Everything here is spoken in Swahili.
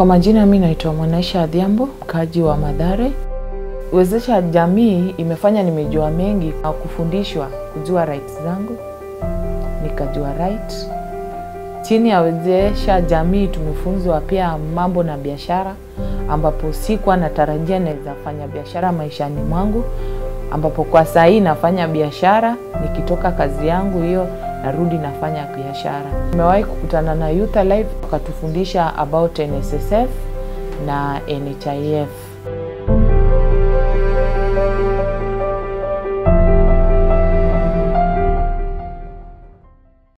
Kwa majina, mi naitwa Mwanaisha Adhiambo, mkaaji wa Madhare. Wezesha Jamii imefanya nimejua mengi na kufundishwa kujua rights zangu, nikajua right. Chini ya Wezesha Jamii tumefunzwa pia mambo na biashara, ambapo sikuwa natarajia naweza fanya biashara maishani mwangu, ambapo kwa saa hii nafanya biashara, nikitoka kazi yangu hiyo narudi nafanya biashara. Nimewahi kukutana na Youth Alive wakatufundisha about NSSF na NHIF.